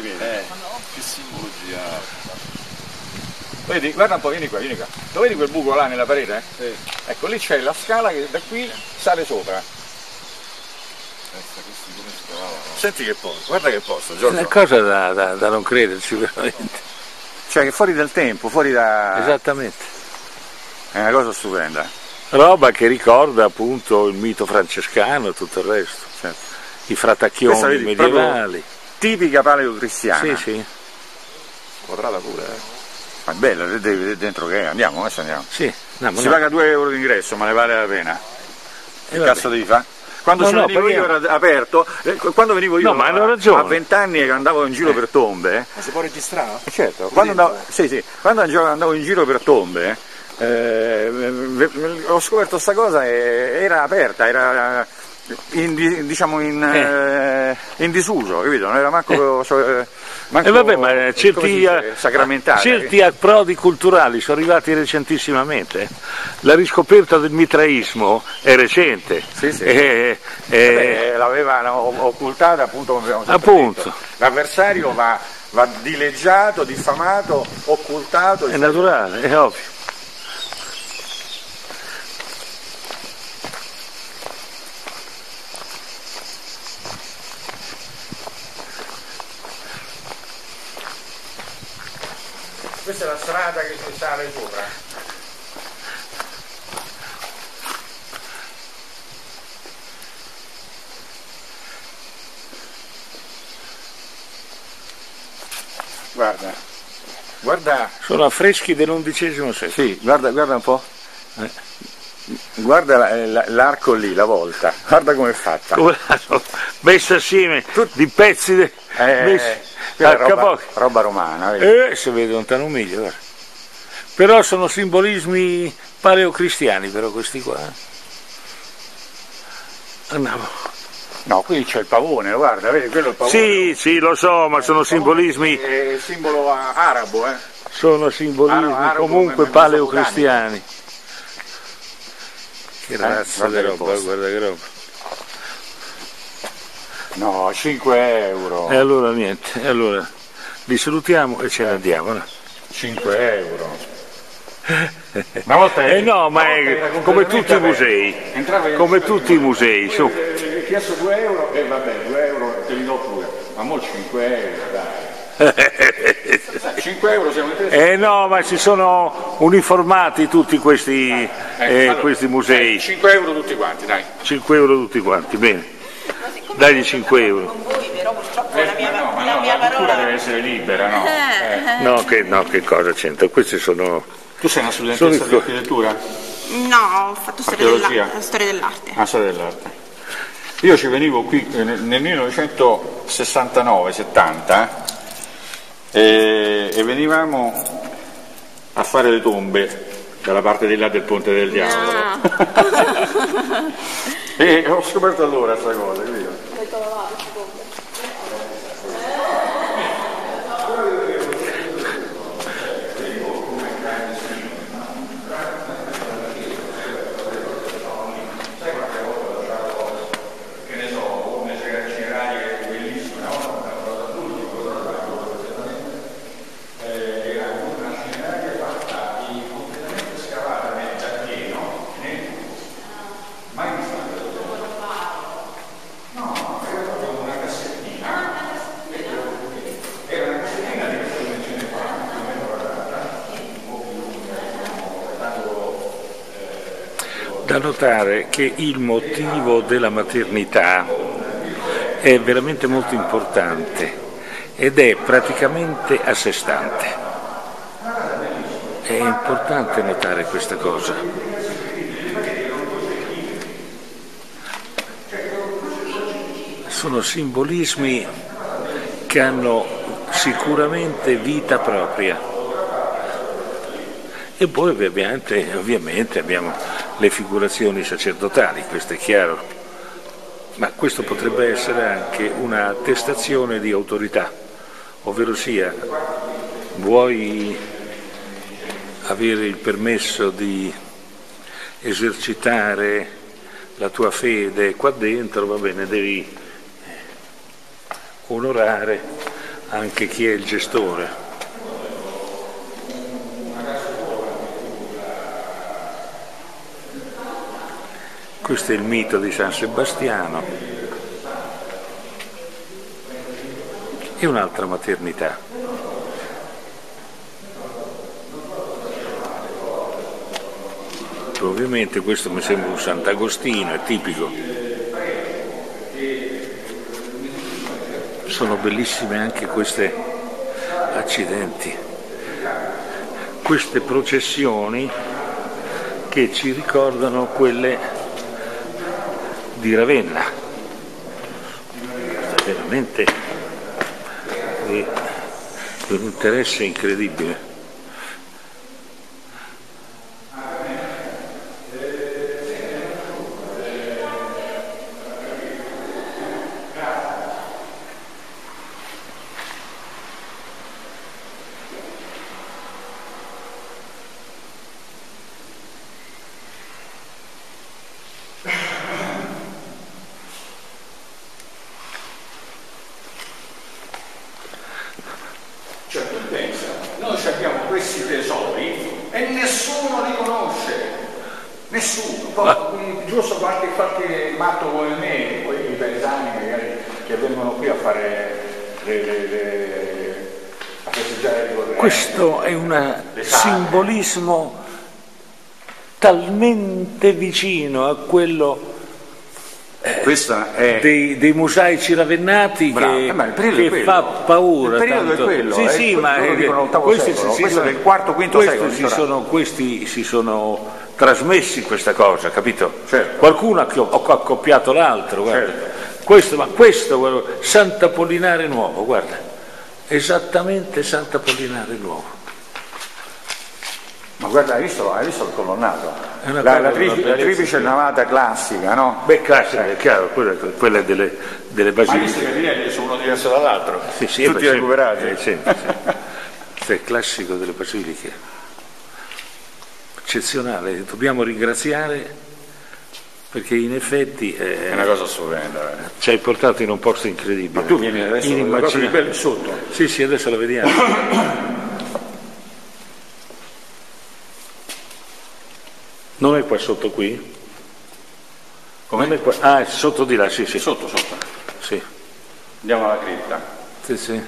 piedi. Eh. Che simbologia. Vedi, guarda un po', vieni qua, vieni qua. Lo vedi quel buco là nella parete? Sì. Ecco, lì c'è la scala che da qui sale sopra. Senti che posto, guarda che posto, È Giorgio. una cosa da, da- da non crederci veramente. Cioè che fuori del tempo, fuori da... Esattamente. È una cosa stupenda. Roba che ricorda appunto il mito francescano e tutto il resto. Certo. I fratacchioni Questa, vedi, medievali. Tipica paleocristiana. Sì, sì. Quadrata pure, eh. Ma è bella, vedi dentro che è. Andiamo, adesso andiamo. sì. Ma Si no. paga 2 euro di ingresso, ma ne vale la pena. Eh, Che vabbè. cazzo devi fare? Quando No, no, venivo io era aperto, eh, quando venivo io No, ma a- ragione. a 20 anni che andavo in giro per tombe, Ma si può registrare? eh, certo, quando andavo, sì, sì, quando andavo in giro per tombe, eh, ho scoperto sta cosa e era aperta, era in, di- diciamo in, eh, in disuso, capito? Non era manco, cioè, manco E vabbè, ma si certi, eh, sacramentale. certi approdi culturali sono arrivati recentissimamente. La riscoperta del mitraismo è recente. Sì, sì. Eh, eh, Eh, l'avevano occultata appunto come abbiamo Appunto. detto. L'avversario va, va dileggiato, diffamato, occultato. è naturale, è ovvio. Questa è la strada che si sale sopra. Guarda, guarda, Sono affreschi dell'undicesimo secolo. sì, guarda, guarda un po'. Eh. Guarda la- l'arco lì, la volta, guarda com'è fatta. Come l'hanno messa assieme di pezzi de- Eh, messi quella è roba, capo- roba romana, vedi? Eh, si vede lontano un miglio, guarda. Però sono simbolismi paleocristiani, però questi qua. eh. Andiamo. No, qui c'è il pavone, guarda, vedi, quello è il pavone. Sì, sì, lo so, ma sono simbolismi, È il simbolo arabo, eh. sono simbolismi arabo, comunque paleocristiani. Che razza guarda di che roba, guarda che roba. No, 5 euro. E allora niente, e allora li salutiamo e ce ne andiamo. no? 5 euro. Una volta Eh no, ma è come tutti i musei, come tutti i musei, su. Hai chiesto 2 euro e vabbè, 2 euro te li do pure. Ma mo 5 euro, dai. 5 euro siamo in tre. Eh no, ma si sono uniformati tutti questi, eh, allora, questi musei. 5 euro tutti quanti, dai. 5 euro tutti quanti, bene. Dagli 5 euro. con voi, però purtroppo Eh, la mia, ma no, ma la no, mia la cultura parola... deve essere libera, no? Eh, No, che, no, che cosa c'entra? Questi sono... Tu sei una studentessa Sono- di architettura? No, ho fatto storia Archeologia? dell'arte. Storia dell'arte. Ah, storia dell'arte. Io ci venivo qui eh, nel nel 1969-70 e, e venivamo a fare le tombe dalla parte di là del ponte del diavolo. e ho scoperto allora questa cosa, capito? Da notare che il motivo della maternità è veramente molto importante ed è praticamente a sé stante. È importante notare questa cosa. Sono simbolismi che hanno sicuramente vita propria. E poi ovviamente, ovviamente abbiamo le figurazioni sacerdotali, questo è chiaro, ma questo potrebbe essere anche una attestazione di autorità, ovvero sia vuoi avere il permesso di esercitare la tua fede qua dentro, va bene, devi onorare anche chi è il gestore. Questo è il mito di San Sebastiano e un'altra maternità. Ovviamente questo mi sembra un Sant'Agostino, è tipico. Sono bellissime anche queste accidenti, queste processioni che ci ricordano quelle di Ravenna. Veramente di un interesse incredibile. Cioè tu pensa, noi abbiamo questi tesori e nessuno li conosce, nessuno. Poi, giusto qualche, qualche matto come me, quei paesani magari che vengono qui a fare le, le, le, a festeggiare le correnti. Questo è un simbolismo talmente vicino a quello è dei, dei mosaici ravennati Bravo. che, Eh, il è che fa paura. Il periodo è tanto. quello, Sì, è sì, ma eh, dicono questi secolo, si questo sono- è del quarto, quinto secolo, Si sono, questi si sono trasmessi questa cosa, capito? Certo. Qualcuno ha accop- ha accoppiato l'altro, guarda. Certo. Questo, ma questo, guarda, Sant'Apollinare Nuovo, guarda, esattamente Sant'Apollinare Nuovo. Ma guarda, hai visto, hai visto il colonnato? La, la tri- la triplice navata classica, no? Beh, classica, è chiaro, quella, quella è delle, delle Ma hai visto basiliche. che i livelli sono uno diverso dall'altro? Sì, sì, Tutti recuperati. eh, sì, sì. È il classico delle basiliche. Eccezionale, dobbiamo ringraziare perché in effetti eh, È una cosa stupenda. eh. ci hai portato in un posto incredibile. Ma tu vieni adesso, Inimmaginabile. di bello è sotto. Sì, sì, adesso la vediamo. Non è qua sotto qui? Come? Non è qua- Ah, è sotto di là, sì, sì. Sotto, sotto. Sì, Andiamo alla cripta. sì, sì.